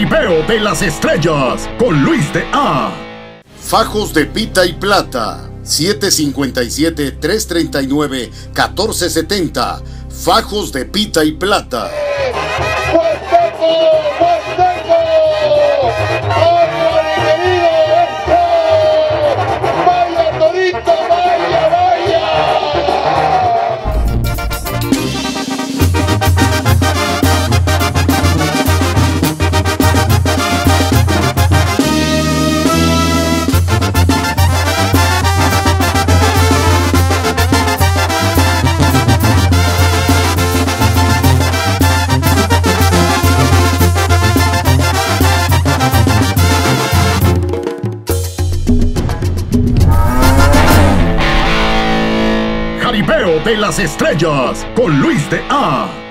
Jaripeo de las estrellas con Luis de A. Fajos de pita y plata. 757-339-1470. Fajos de pita y plata. Jaripeo de las estrellas con Luis de A.